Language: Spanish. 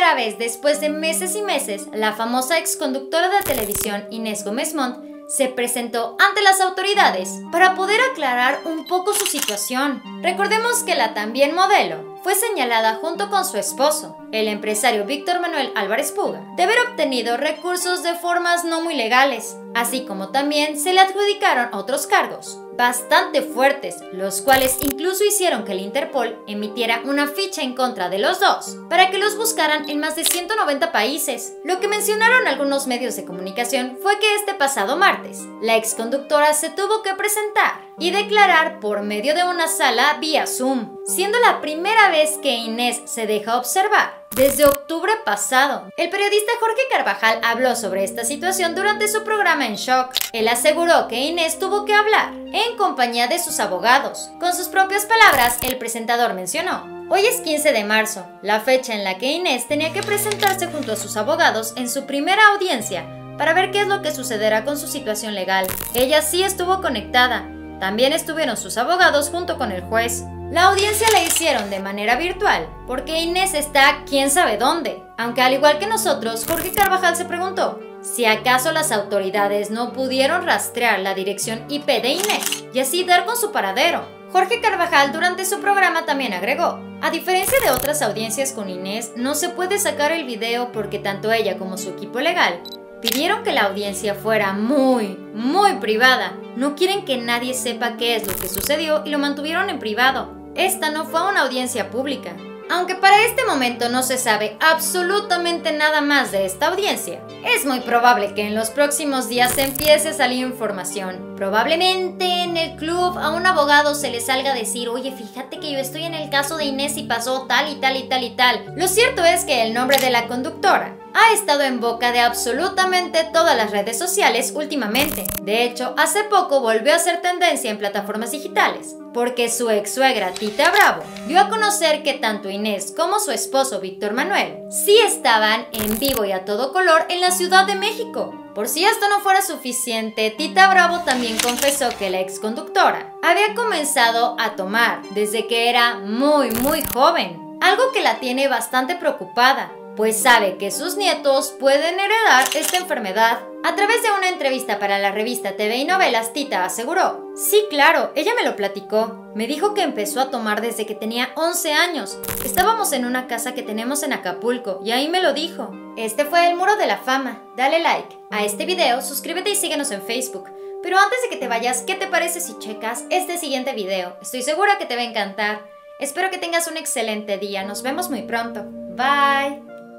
primera vez después de meses y meses, la famosa exconductora de televisión Inés Gómez Montt se presentó ante las autoridades para poder aclarar un poco su situación. Recordemos que la también modelo fue señalada junto con su esposo, el empresario Víctor Manuel Álvarez Puga, de haber obtenido recursos de formas no muy legales, así como también se le adjudicaron otros cargos bastante fuertes, los cuales incluso hicieron que el Interpol emitiera una ficha en contra de los dos, para que los buscaran en más de 190 países. Lo que mencionaron algunos medios de comunicación fue que este pasado martes, la exconductora se tuvo que presentar y declarar por medio de una sala vía Zoom, siendo la primera vez que Inés se deja observar desde octubre pasado. El periodista Jorge Carvajal habló sobre esta situación durante su programa en Shock. Él aseguró que Inés tuvo que hablar en compañía de sus abogados. Con sus propias palabras, el presentador mencionó, Hoy es 15 de marzo, la fecha en la que Inés tenía que presentarse junto a sus abogados en su primera audiencia para ver qué es lo que sucederá con su situación legal. Ella sí estuvo conectada. También estuvieron sus abogados junto con el juez. La audiencia la hicieron de manera virtual, porque Inés está quién sabe dónde. Aunque al igual que nosotros, Jorge Carvajal se preguntó si acaso las autoridades no pudieron rastrear la dirección IP de Inés y así dar con su paradero. Jorge Carvajal durante su programa también agregó, a diferencia de otras audiencias con Inés, no se puede sacar el video porque tanto ella como su equipo legal pidieron que la audiencia fuera muy, muy privada. No quieren que nadie sepa qué es lo que sucedió y lo mantuvieron en privado. Esta no fue una audiencia pública. Aunque para este momento no se sabe absolutamente nada más de esta audiencia, es muy probable que en los próximos días se empiece a salir información. Probablemente en el club a un abogado se le salga a decir, oye, fíjate que yo estoy en el caso de Inés y pasó tal y tal y tal y tal. Lo cierto es que el nombre de la conductora ha estado en boca de absolutamente todas las redes sociales últimamente. De hecho, hace poco volvió a ser tendencia en plataformas digitales, porque su ex suegra Tita Bravo dio a conocer que tanto Inés como su esposo Víctor Manuel sí estaban en vivo y a todo color en la Ciudad de México. Por si esto no fuera suficiente, Tita Bravo también confesó que la ex conductora había comenzado a tomar desde que era muy muy joven, algo que la tiene bastante preocupada, pues sabe que sus nietos pueden heredar esta enfermedad. A través de una entrevista para la revista TV y Novelas, Tita aseguró, sí, claro, ella me lo platicó. Me dijo que empezó a tomar desde que tenía 11 años. Estábamos en una casa que tenemos en Acapulco y ahí me lo dijo. Este fue el muro de la fama. Dale like a este video, suscríbete y síguenos en Facebook. Pero antes de que te vayas, ¿qué te parece si checas este siguiente video? Estoy segura que te va a encantar. Espero que tengas un excelente día. Nos vemos muy pronto. Bye.